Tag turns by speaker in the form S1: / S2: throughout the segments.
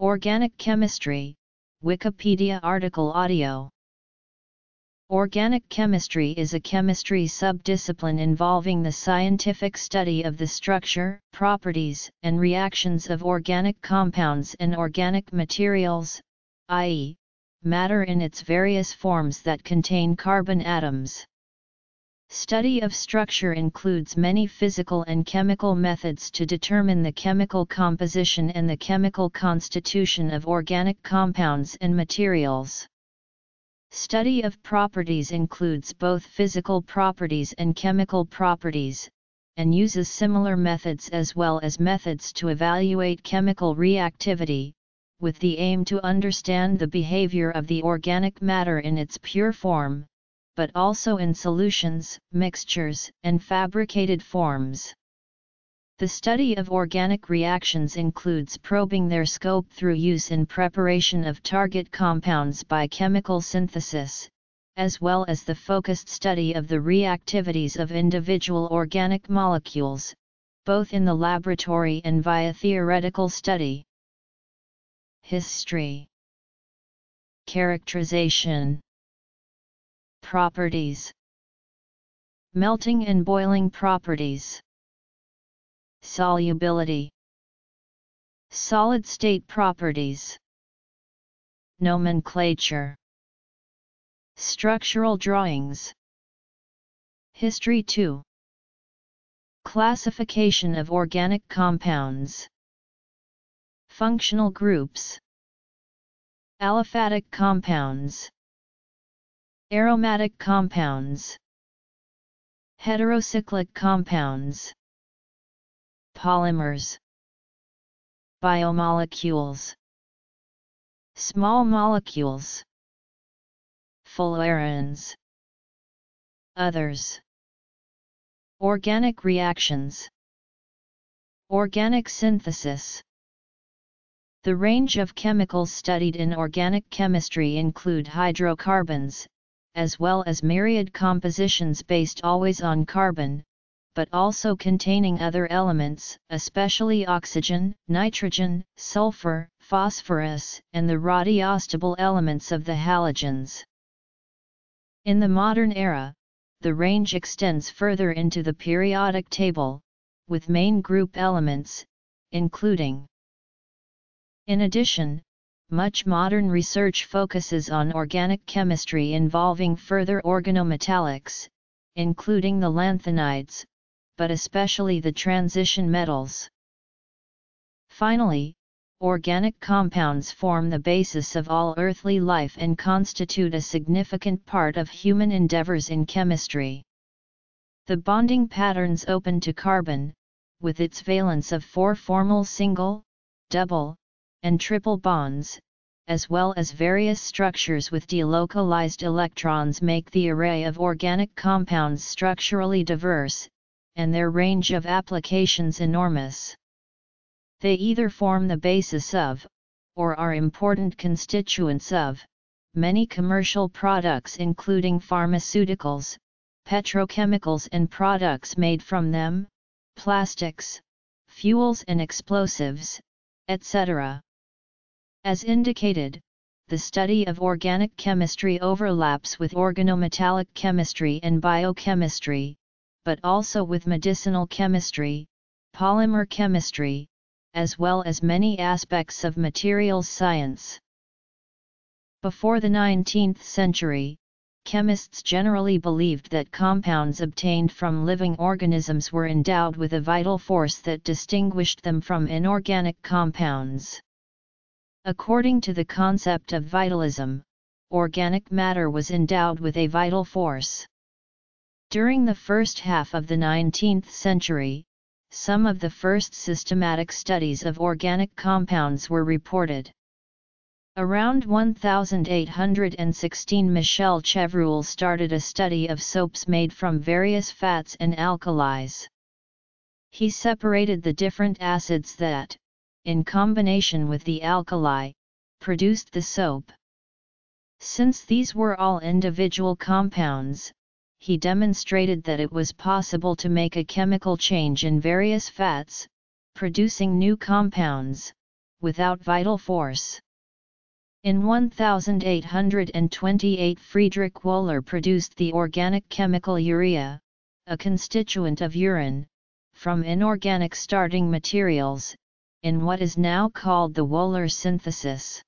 S1: Organic Chemistry, Wikipedia article audio Organic chemistry is a chemistry subdiscipline involving the scientific study of the structure, properties, and reactions of organic compounds and organic materials, i.e., matter in its various forms that contain carbon atoms. Study of structure includes many physical and chemical methods to determine the chemical composition and the chemical constitution of organic compounds and materials. Study of properties includes both physical properties and chemical properties, and uses similar methods as well as methods to evaluate chemical reactivity, with the aim to understand the behavior of the organic matter in its pure form, but also in solutions, mixtures, and fabricated forms. The study of organic reactions includes probing their scope through use in preparation of target compounds by chemical synthesis, as well as the focused study of the reactivities of individual organic molecules, both in the laboratory and via theoretical study. History Characterization Properties. Melting and boiling properties. Solubility. Solid-state properties. Nomenclature. Structural drawings. History 2 Classification of organic compounds. Functional groups. Aliphatic compounds Aromatic compounds Heterocyclic compounds polymers, biomolecules, small molecules, fullerenes, others, organic reactions, organic synthesis. The range of chemicals studied in organic chemistry include hydrocarbons, as well as myriad compositions based always on carbon, but also containing other elements, especially oxygen, nitrogen, sulfur, phosphorus, and the radiostable elements of the halogens. In the modern era, the range extends further into the periodic table, with main group elements, including In addition, much modern research focuses on organic chemistry involving further organometallics, including the lanthanides, but especially the transition metals. Finally, organic compounds form the basis of all earthly life and constitute a significant part of human endeavors in chemistry. The bonding patterns open to carbon, with its valence of four formal single, double, and triple bonds, as well as various structures with delocalized electrons make the array of organic compounds structurally diverse, and their range of applications enormous. They either form the basis of, or are important constituents of, many commercial products including pharmaceuticals, petrochemicals and products made from them, plastics, fuels and explosives, etc. As indicated, the study of organic chemistry overlaps with organometallic chemistry and biochemistry, but also with medicinal chemistry, polymer chemistry, as well as many aspects of materials science. Before the 19th century, chemists generally believed that compounds obtained from living organisms were endowed with a vital force that distinguished them from inorganic compounds. According to the concept of vitalism, organic matter was endowed with a vital force. During the first half of the 19th century, some of the first systematic studies of organic compounds were reported. Around 1816 Michel Chevreul started a study of soaps made from various fats and alkalis. He separated the different acids that, in combination with the alkali, produced the soap. Since these were all individual compounds, he demonstrated that it was possible to make a chemical change in various fats, producing new compounds, without vital force. In 1828 Friedrich Wöhler produced the organic chemical urea, a constituent of urine, from inorganic starting materials, in what is now called the Wöhler synthesis.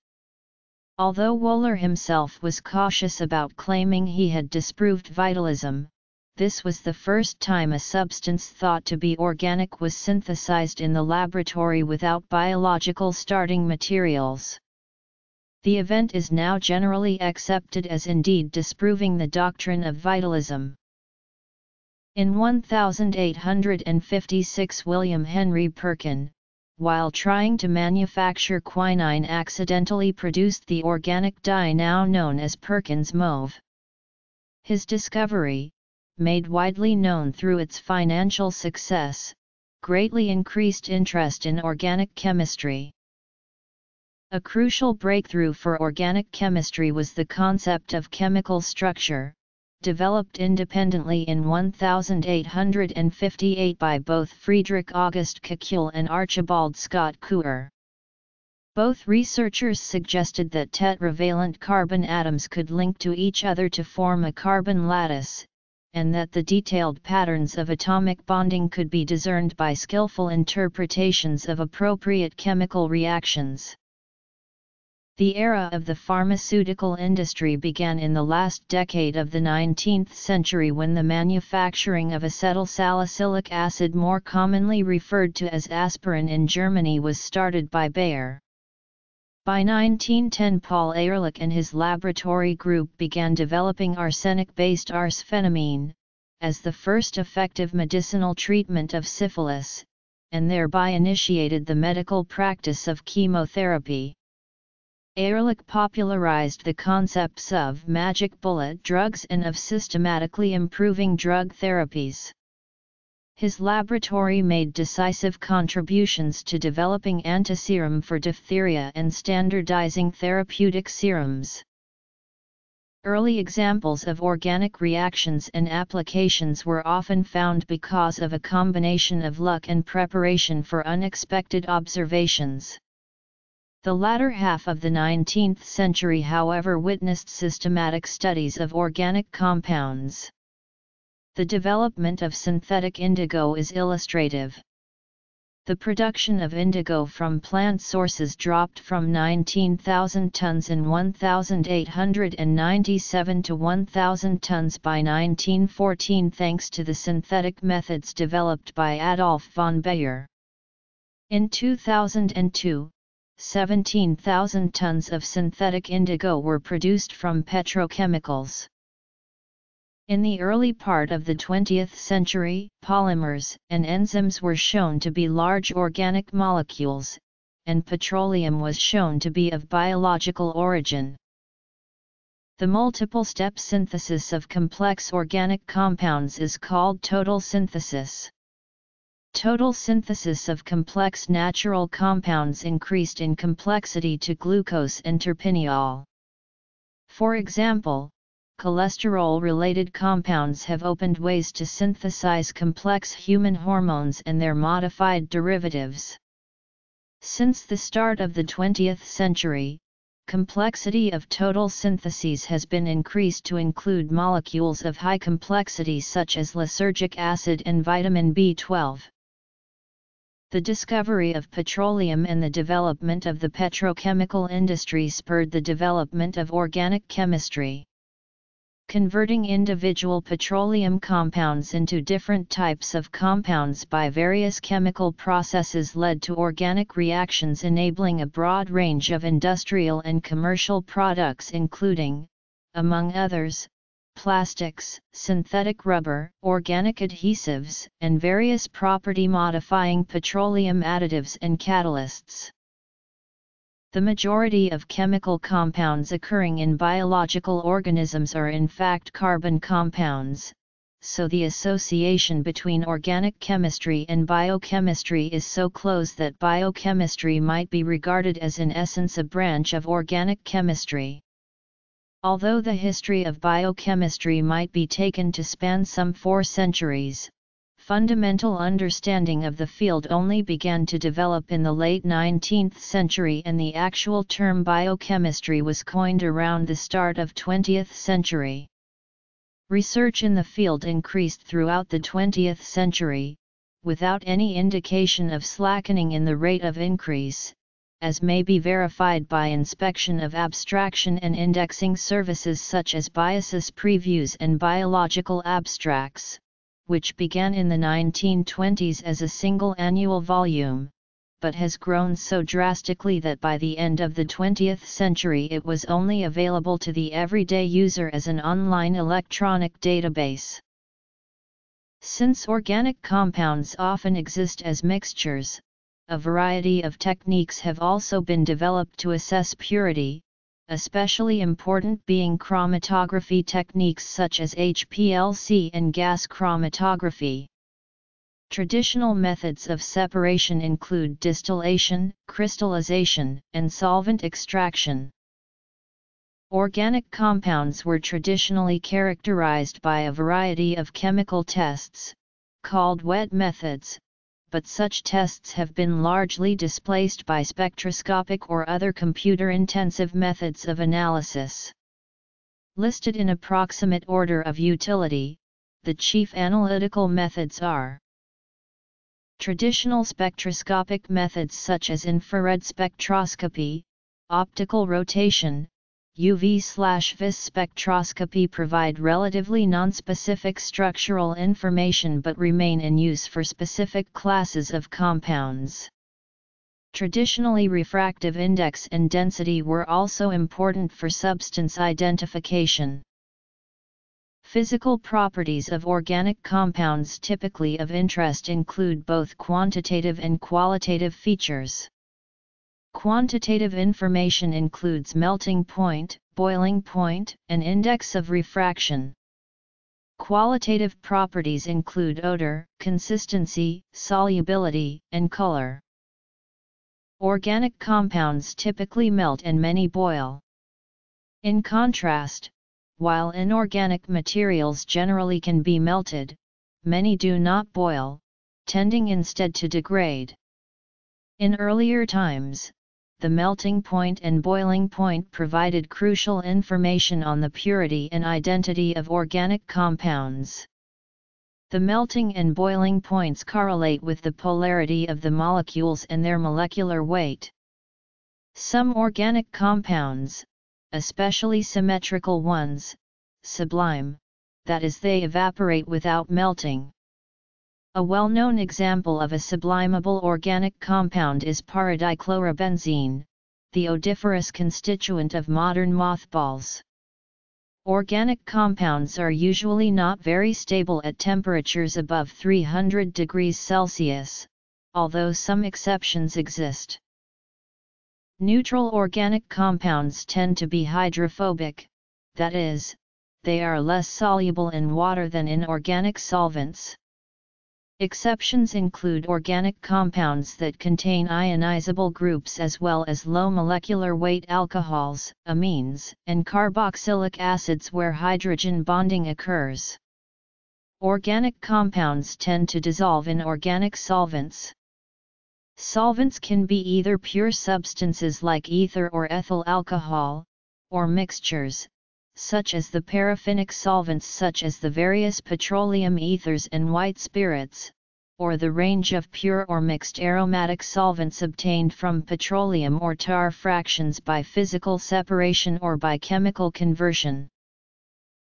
S1: Although Wöhler himself was cautious about claiming he had disproved vitalism, this was the first time a substance thought to be organic was synthesized in the laboratory without biological starting materials. The event is now generally accepted as indeed disproving the doctrine of vitalism. In 1856 William Henry Perkin, while trying to manufacture quinine accidentally produced the organic dye now known as Perkin's mauve. His discovery, made widely known through its financial success, greatly increased interest in organic chemistry. A crucial breakthrough for organic chemistry was the concept of chemical structure, developed independently in 1858 by both Friedrich August Kekulé and Archibald Scott Couper. Both researchers suggested that tetravalent carbon atoms could link to each other to form a carbon lattice, and that the detailed patterns of atomic bonding could be discerned by skillful interpretations of appropriate chemical reactions. The era of the pharmaceutical industry began in the last decade of the 19th century when the manufacturing of acetylsalicylic acid more commonly referred to as aspirin in Germany was started by Bayer. By 1910 Paul Ehrlich and his laboratory group began developing arsenic-based arsphenamine, as the first effective medicinal treatment of syphilis, and thereby initiated the medical practice of chemotherapy. Ehrlich popularized the concepts of magic bullet drugs and of systematically improving drug therapies. His laboratory made decisive contributions to developing antiserum for diphtheria and standardizing therapeutic serums. Early examples of organic reactions and applications were often found because of a combination of luck and preparation for unexpected observations. The latter half of the 19th century however witnessed systematic studies of organic compounds. The development of synthetic indigo is illustrative. The production of indigo from plant sources dropped from 19,000 tons in 1897 to 1,000 tons by 1914 thanks to the synthetic methods developed by Adolf von Baeyer. In 2002, 17,000 tons of synthetic indigo were produced from petrochemicals. In the early part of the 20th century, polymers and enzymes were shown to be large organic molecules, and petroleum was shown to be of biological origin. The multiple-step synthesis of complex organic compounds is called total synthesis. Total synthesis of complex natural compounds increased in complexity to glucose and terpineol. For example, cholesterol-related compounds have opened ways to synthesize complex human hormones and their modified derivatives. Since the start of the 20th century, complexity of total syntheses has been increased to include molecules of high complexity such as lysergic acid and vitamin B12. The discovery of petroleum and the development of the petrochemical industry spurred the development of organic chemistry. Converting individual petroleum compounds into different types of compounds by various chemical processes led to organic reactions enabling a broad range of industrial and commercial products including, among others, plastics, synthetic rubber, organic adhesives, and various property-modifying petroleum additives and catalysts. The majority of chemical compounds occurring in biological organisms are in fact carbon compounds, so the association between organic chemistry and biochemistry is so close that biochemistry might be regarded as in essence a branch of organic chemistry. Although the history of biochemistry might be taken to span some four centuries, fundamental understanding of the field only began to develop in the late 19th century and the actual term biochemistry was coined around the start of 20th century. Research in the field increased throughout the 20th century, without any indication of slackening in the rate of increase, as may be verified by inspection of abstraction and indexing services such as Biosis Previews and Biological Abstracts, which began in the 1920s as a single annual volume, but has grown so drastically that by the end of the 20th century it was only available to the everyday user as an online electronic database. Since organic compounds often exist as mixtures, a variety of techniques have also been developed to assess purity, especially important being chromatography techniques such as HPLC and gas chromatography. Traditional methods of separation include distillation, crystallization, and solvent extraction. Organic compounds were traditionally characterized by a variety of chemical tests, called wet methods, but such tests have been largely displaced by spectroscopic or other computer-intensive methods of analysis. Listed in approximate order of utility, the chief analytical methods are Traditional spectroscopic methods such as infrared spectroscopy, optical rotation, UV/Vis spectroscopy provide relatively nonspecific structural information but remain in use for specific classes of compounds. Traditionally refractive index and density were also important for substance identification. Physical properties of organic compounds typically of interest include both quantitative and qualitative features. Quantitative information includes melting point, boiling point, and index of refraction. Qualitative properties include odor, consistency, solubility, and color. Organic compounds typically melt and many boil. In contrast, while inorganic materials generally can be melted, many do not boil, tending instead to degrade. In earlier times, the melting point and boiling point provided crucial information on the purity and identity of organic compounds. The melting and boiling points correlate with the polarity of the molecules and their molecular weight. Some organic compounds, especially symmetrical ones, sublime, that is they evaporate without melting. A well-known example of a sublimable organic compound is paradichlorobenzene, the odoriferous constituent of modern mothballs. Organic compounds are usually not very stable at temperatures above 300 degrees Celsius, although some exceptions exist. Neutral organic compounds tend to be hydrophobic, that is, they are less soluble in water than in organic solvents. Exceptions include organic compounds that contain ionizable groups as well as low molecular weight alcohols, amines, and carboxylic acids where hydrogen bonding occurs. Organic compounds tend to dissolve in organic solvents. Solvents can be either pure substances like ether or ethyl alcohol, or mixtures, such as the paraffinic solvents such as the various petroleum ethers and white spirits, or the range of pure or mixed aromatic solvents obtained from petroleum or tar fractions by physical separation or by chemical conversion.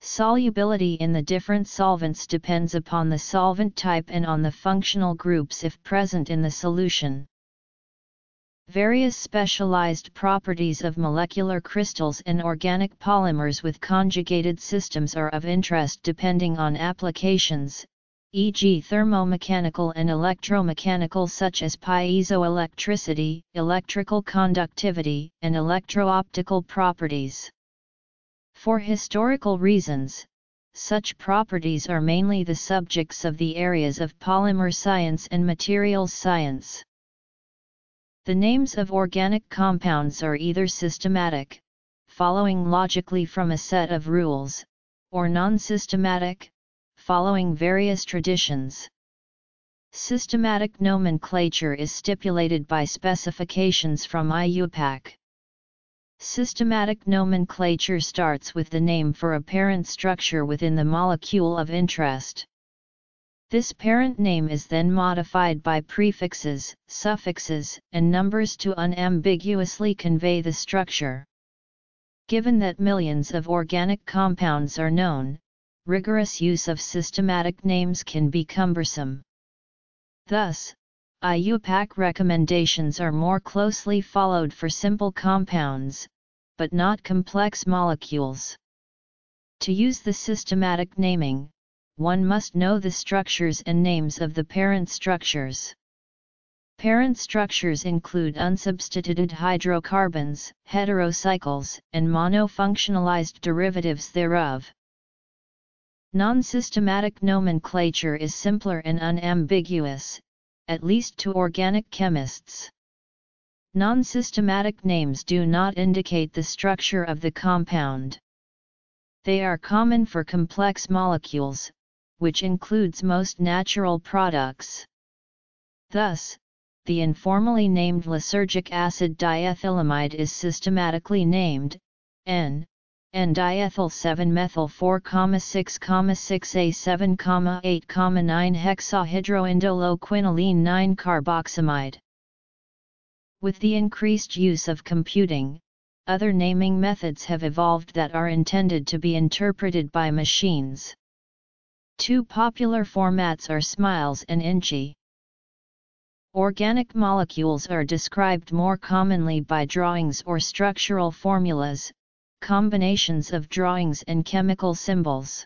S1: Solubility in the different solvents depends upon the solvent type and on the functional groups if present in the solution. Various specialized properties of molecular crystals and organic polymers with conjugated systems are of interest depending on applications, e.g. thermomechanical and electromechanical such as piezoelectricity, electrical conductivity, and electro-optical properties. For historical reasons, such properties are mainly the subjects of the areas of polymer science and materials science. The names of organic compounds are either systematic, following logically from a set of rules, or non-systematic, following various traditions. Systematic nomenclature is stipulated by specifications from IUPAC. Systematic nomenclature starts with the name for a parent structure within the molecule of interest. This parent name is then modified by prefixes, suffixes, and numbers to unambiguously convey the structure. Given that millions of organic compounds are known, rigorous use of systematic names can be cumbersome. Thus, IUPAC recommendations are more closely followed for simple compounds, but not complex molecules. To use the systematic naming, one must know the structures and names of the parent structures. Parent structures include unsubstituted hydrocarbons, heterocycles, and monofunctionalized derivatives thereof. Non-systematic nomenclature is simpler and unambiguous, at least to organic chemists. Non-systematic names do not indicate the structure of the compound. They are common for complex molecules, which includes most natural products. Thus, the informally named lysergic acid diethylamide is systematically named, N, N-diethyl 7-methyl-4,6,6A7,8,9 hexahydroindoloquinoline 9 carboxamide. With the increased use of computing, other naming methods have evolved that are intended to be interpreted by machines. Two popular formats are SMILES and INCHI. Organic molecules are described more commonly by drawings or structural formulas, combinations of drawings and chemical symbols.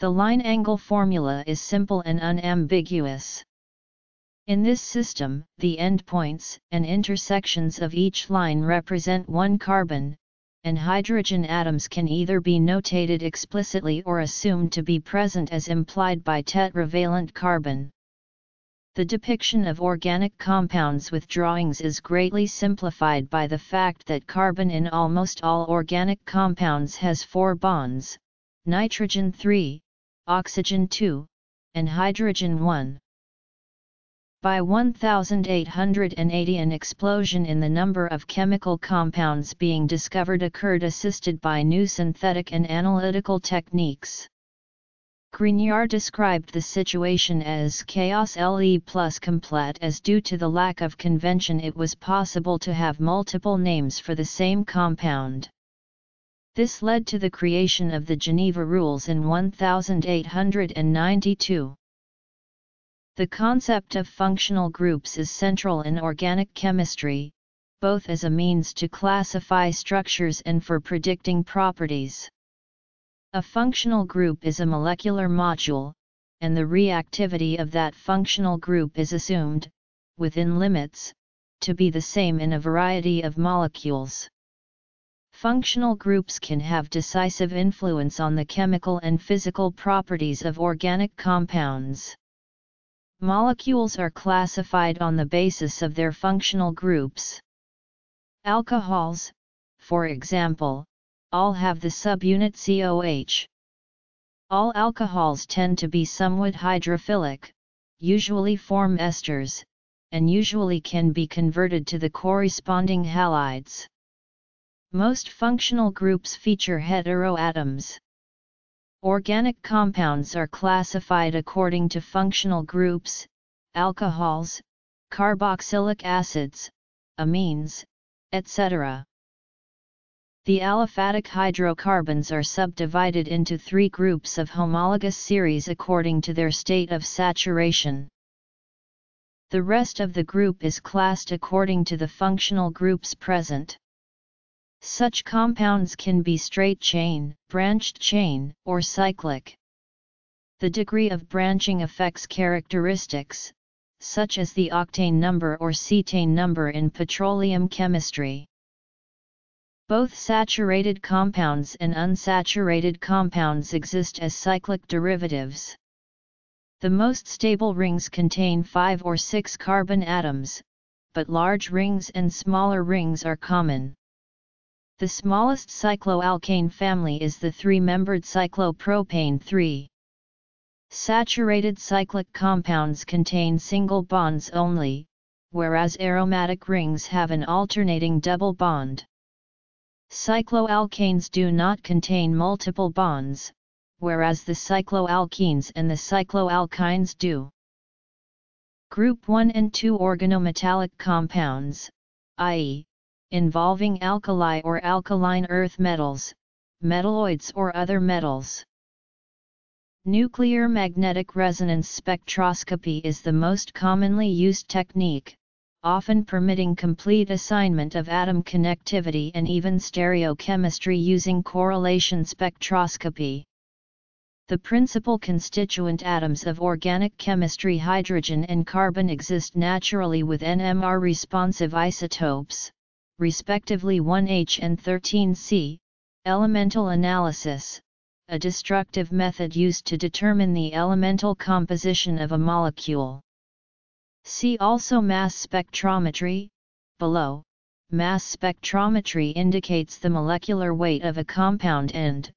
S1: The line angle formula is simple and unambiguous. In this system, the endpoints and intersections of each line represent one carbon, and hydrogen atoms can either be notated explicitly or assumed to be present as implied by tetravalent carbon. The depiction of organic compounds with drawings is greatly simplified by the fact that carbon in almost all organic compounds has four bonds, nitrogen 3, oxygen 2, and hydrogen 1. By 1880 an explosion in the number of chemical compounds being discovered occurred assisted by new synthetic and analytical techniques. Grignard described the situation as chaos LE plus complete as due to the lack of convention it was possible to have multiple names for the same compound. This led to the creation of the Geneva Rules in 1892. The concept of functional groups is central in organic chemistry, both as a means to classify structures and for predicting properties. A functional group is a molecular module, and the reactivity of that functional group is assumed, within limits, to be the same in a variety of molecules. Functional groups can have decisive influence on the chemical and physical properties of organic compounds. Molecules are classified on the basis of their functional groups. Alcohols, for example, all have the subunit COH. All alcohols tend to be somewhat hydrophilic, usually form esters, and usually can be converted to the corresponding halides. Most functional groups feature heteroatoms. Organic compounds are classified according to functional groups, alcohols, carboxylic acids, amines, etc. The aliphatic hydrocarbons are subdivided into three groups of homologous series according to their state of saturation. The rest of the group is classed according to the functional groups present. Such compounds can be straight chain, branched chain, or cyclic. The degree of branching affects characteristics, such as the octane number or cetane number in petroleum chemistry. Both saturated compounds and unsaturated compounds exist as cyclic derivatives. The most stable rings contain 5 or 6 carbon atoms, but large rings and smaller rings are common. The smallest cycloalkane family is the three-membered cyclopropane 3. Saturated cyclic compounds contain single bonds only, whereas aromatic rings have an alternating double bond. Cycloalkanes do not contain multiple bonds, whereas the cycloalkenes and the cycloalkynes do. Group 1 and 2 organometallic compounds, i.e., involving alkali or alkaline earth metals, metalloids or other metals. Nuclear magnetic resonance spectroscopy is the most commonly used technique, often permitting complete assignment of atom connectivity and even stereochemistry using correlation spectroscopy. The principal constituent atoms of organic chemistry hydrogen and carbon exist naturally with NMR responsive isotopes, respectively 1H and 13C. Elemental analysis, a destructive method used to determine the elemental composition of a molecule. See also mass spectrometry, below. Mass spectrometry indicates the molecular weight of a compound and,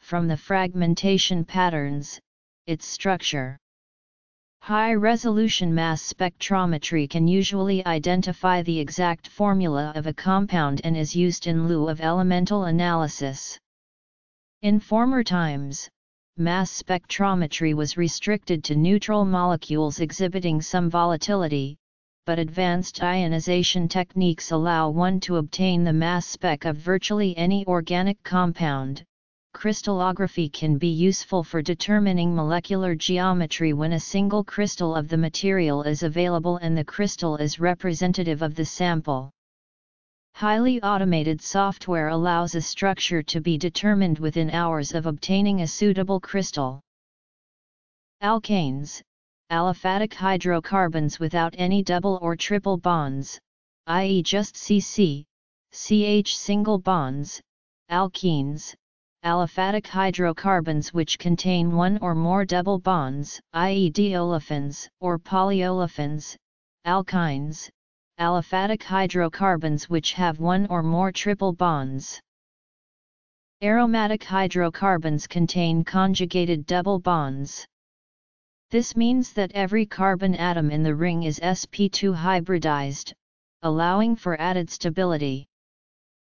S1: from the fragmentation patterns, its structure. High-resolution mass spectrometry can usually identify the exact formula of a compound and is used in lieu of elemental analysis. In former times, mass spectrometry was restricted to neutral molecules exhibiting some volatility, but advanced ionization techniques allow one to obtain the mass spec of virtually any organic compound, crystallography can be useful for determining molecular geometry when a single crystal of the material is available and the crystal is representative of the sample. Highly automated software allows a structure to be determined within hours of obtaining a suitable crystal. Alkanes, aliphatic hydrocarbons without any double or triple bonds, i.e. just CC, CH single bonds, alkenes, aliphatic hydrocarbons which contain one or more double bonds, i.e. diolefins or polyolefins, alkynes, aliphatic hydrocarbons which have one or more triple bonds. Aromatic hydrocarbons contain conjugated double bonds. This means that every carbon atom in the ring is sp2 hybridized, allowing for added stability.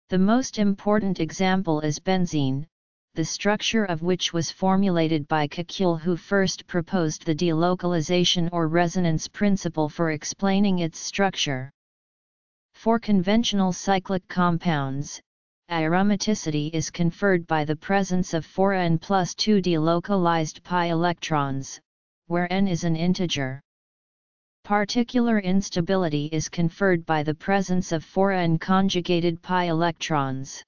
S1: The most important example is benzene, the structure of which was formulated by Kekule who first proposed the delocalization or resonance principle for explaining its structure. For conventional cyclic compounds, aromaticity is conferred by the presence of 4 n plus 2 delocalized pi electrons, where n is an integer. Particular instability is conferred by the presence of 4n conjugated pi electrons.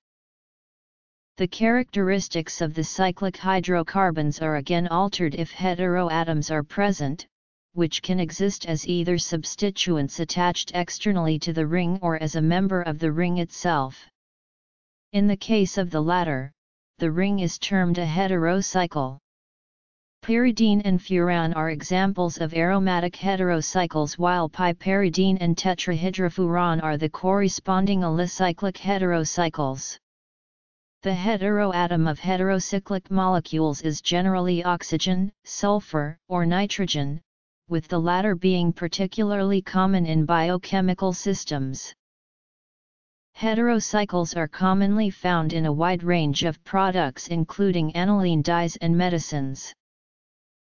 S1: The characteristics of the cyclic hydrocarbons are again altered if heteroatoms are present, which can exist as either substituents attached externally to the ring or as a member of the ring itself. In the case of the latter, the ring is termed a heterocycle. Pyridine and furan are examples of aromatic heterocycles while piperidine and tetrahydrofuran are the corresponding alicyclic heterocycles. The heteroatom of heterocyclic molecules is generally oxygen, sulfur, or nitrogen, with the latter being particularly common in biochemical systems. Heterocycles are commonly found in a wide range of products including aniline dyes and medicines.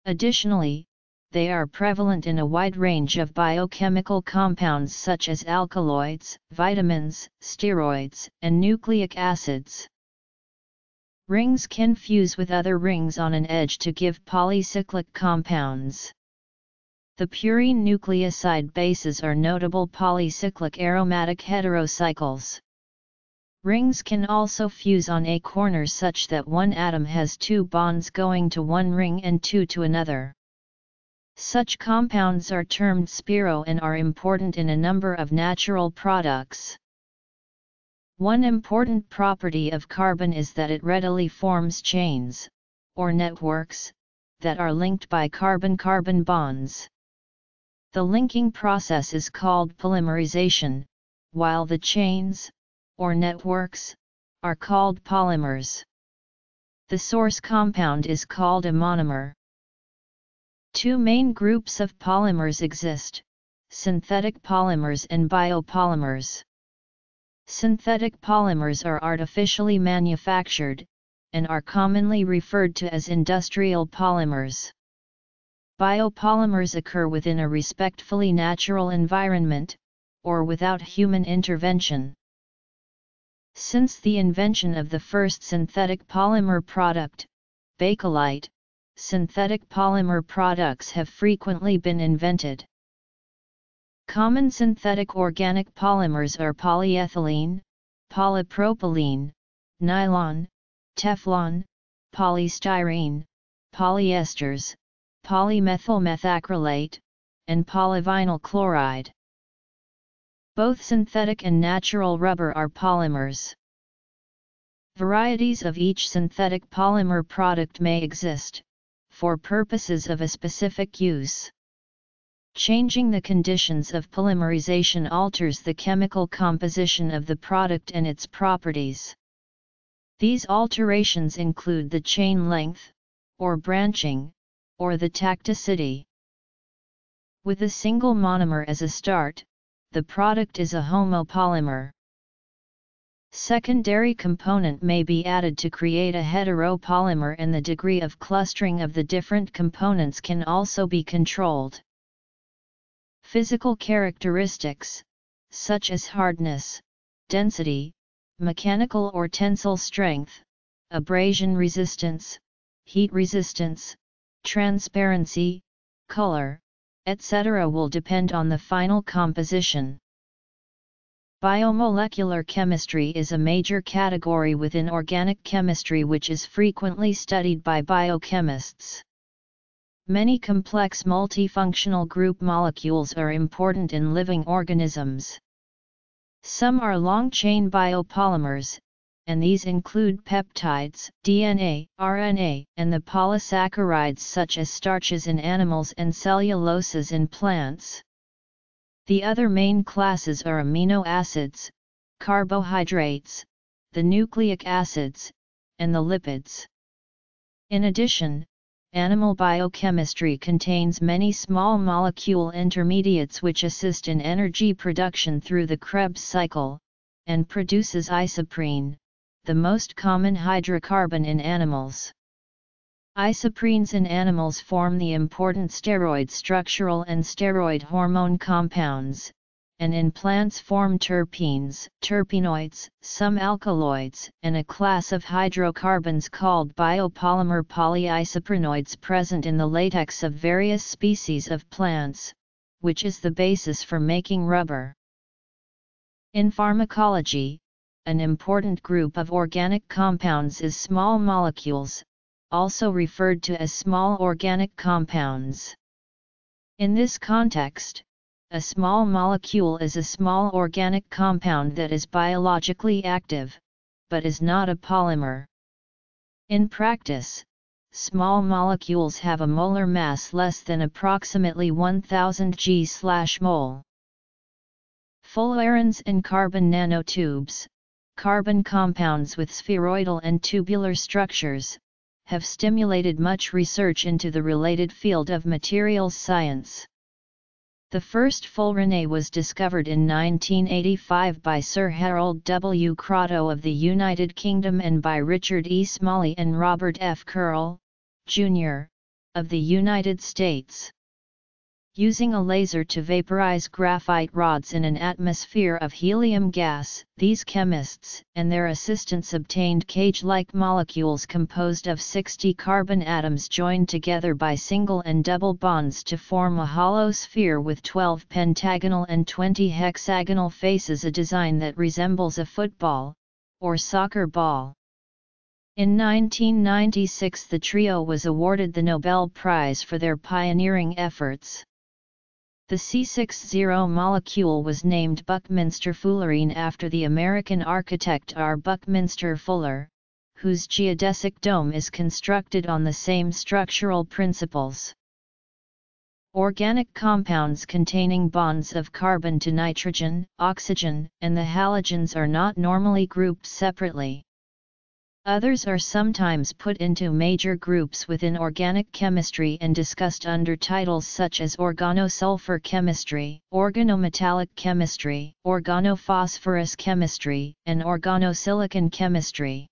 S1: Additionally, they are prevalent in a wide range of biochemical compounds such as alkaloids, vitamins, steroids, and nucleic acids. Rings can fuse with other rings on an edge to give polycyclic compounds. The purine nucleoside bases are notable polycyclic aromatic heterocycles. Rings can also fuse on a corner such that one atom has two bonds going to one ring and two to another. Such compounds are termed spiro and are important in a number of natural products. One important property of carbon is that it readily forms chains, or networks, that are linked by carbon-carbon bonds. The linking process is called polymerization, while the chains, or networks, are called polymers. The source compound is called a monomer. Two main groups of polymers exist, synthetic polymers and biopolymers. Synthetic polymers are artificially manufactured, and are commonly referred to as industrial polymers. Biopolymers occur within a respectfully natural environment, or without human intervention. Since the invention of the first synthetic polymer product, Bakelite, synthetic polymer products have frequently been invented. Common synthetic organic polymers are polyethylene, polypropylene, nylon, Teflon, polystyrene, polyesters, polymethyl methacrylate, and polyvinyl chloride. Both synthetic and natural rubber are polymers. Varieties of each synthetic polymer product may exist, for purposes of a specific use. Changing the conditions of polymerization alters the chemical composition of the product and its properties. These alterations include the chain length, or branching, or the tacticity. With a single monomer as a start, the product is a homopolymer. Secondary component may be added to create a heteropolymer and the degree of clustering of the different components can also be controlled. Physical characteristics, such as hardness, density, mechanical or tensile strength, abrasion resistance, heat resistance, transparency, color, etc. will depend on the final composition. Biomolecular chemistry is a major category within organic chemistry which is frequently studied by biochemists. Many complex multifunctional group molecules are important in living organisms. Some are long-chain biopolymers, and these include peptides, DNA, RNA, and the polysaccharides such as starches in animals and celluloses in plants. The other main classes are amino acids, carbohydrates, the nucleic acids, and the lipids. In addition, Animal biochemistry contains many small molecule intermediates which assist in energy production through the Krebs cycle, and produces isoprene, the most common hydrocarbon in animals. Isoprenes in animals form the important steroid structural and steroid hormone compounds, and in plants form terpenes, terpenoids, some alkaloids, and a class of hydrocarbons called biopolymer polyisoprenoids present in the latex of various species of plants, which is the basis for making rubber. In pharmacology, an important group of organic compounds is small molecules, also referred to as small organic compounds. In this context, a small molecule is a small organic compound that is biologically active, but is not a polymer. In practice, small molecules have a molar mass less than approximately 1000 g/mol. Fullerenes and carbon nanotubes, carbon compounds with spheroidal and tubular structures, have stimulated much research into the related field of materials science. The first fullerene was discovered in 1985 by Sir Harold W. Kroto of the United Kingdom and by Richard E. Smalley and Robert F. Curl, Jr., of the United States using a laser to vaporize graphite rods in an atmosphere of helium gas, these chemists and their assistants obtained cage-like molecules composed of 60 carbon atoms joined together by single and double bonds to form a hollow sphere with 12 pentagonal and 20 hexagonal faces a design that resembles a football, or soccer ball. In 1996 the trio was awarded the Nobel Prize for their pioneering efforts. The C60 molecule was named Buckminster fullerene after the American architect R. Buckminster Fuller, whose geodesic dome is constructed on the same structural principles. Organic compounds containing bonds of carbon to nitrogen, oxygen, and the halogens are not normally grouped separately. Others are sometimes put into major groups within organic chemistry and discussed under titles such as organosulfur chemistry, organometallic chemistry, organophosphorus chemistry, and organosilicon chemistry.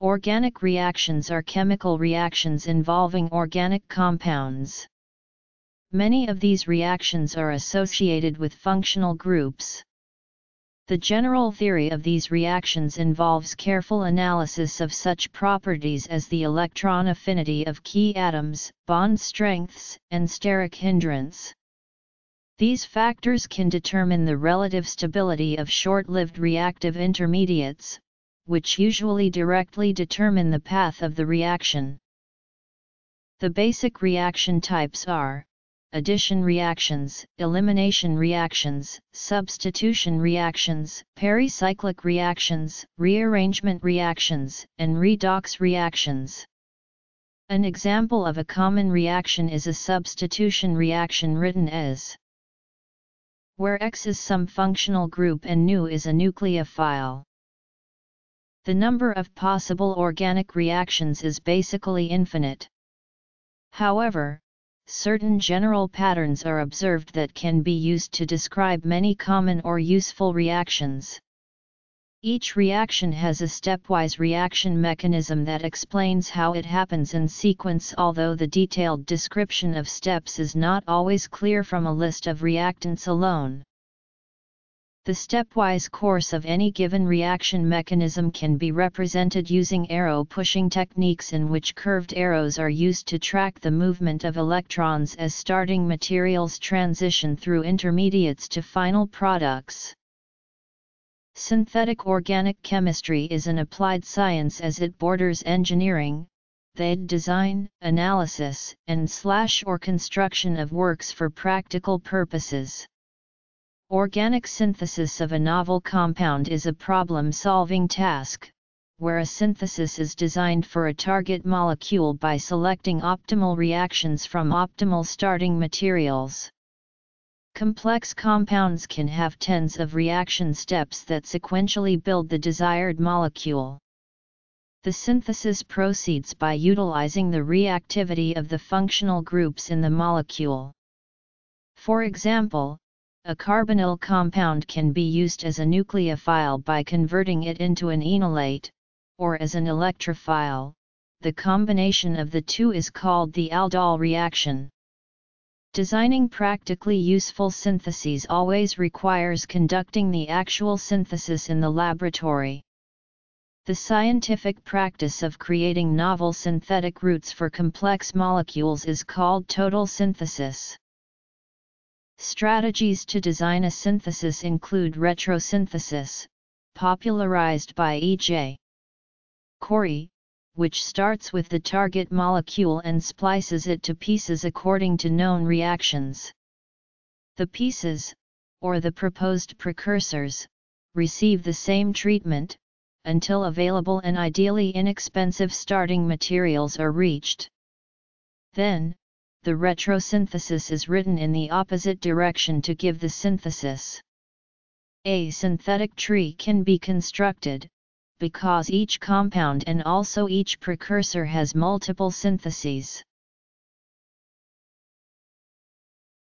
S1: Organic reactions are chemical reactions involving organic compounds. Many of these reactions are associated with functional groups. The general theory of these reactions involves careful analysis of such properties as the electron affinity of key atoms, bond strengths, and steric hindrance. These factors can determine the relative stability of short-lived reactive intermediates, which usually directly determine the path of the reaction. The basic reaction types are addition reactions, elimination reactions, substitution reactions, pericyclic reactions, rearrangement reactions, and redox reactions. An example of a common reaction is a substitution reaction written as where X is some functional group and nu is a nucleophile. The number of possible organic reactions is basically infinite. However, certain general patterns are observed that can be used to describe many common or useful reactions. Each reaction has a stepwise reaction mechanism that explains how it happens in sequence although the detailed description of steps is not always clear from a list of reactants alone. The stepwise course of any given reaction mechanism can be represented using arrow pushing techniques in which curved arrows are used to track the movement of electrons as starting materials transition through intermediates to final products. Synthetic organic chemistry is an applied science as it borders engineering, the design, analysis, and slash or construction of works for practical purposes. Organic synthesis of a novel compound is a problem-solving task, where a synthesis is designed for a target molecule by selecting optimal reactions from optimal starting materials. Complex compounds can have tens of reaction steps that sequentially build the desired molecule. The synthesis proceeds by utilizing the reactivity of the functional groups in the molecule. For example, a carbonyl compound can be used as a nucleophile by converting it into an enolate, or as an electrophile, the combination of the two is called the aldol reaction. Designing practically useful syntheses always requires conducting the actual synthesis in the laboratory. The scientific practice of creating novel synthetic routes for complex molecules is called total synthesis. Strategies to design a synthesis include retrosynthesis, popularized by E.J. Corey, which starts with the target molecule and splices it to pieces according to known reactions. The pieces, or the proposed precursors, receive the same treatment, until available and ideally inexpensive starting materials are reached. Then, the retrosynthesis is written in the opposite direction to give the synthesis. A synthetic tree can be constructed, because each compound and also each precursor has multiple syntheses.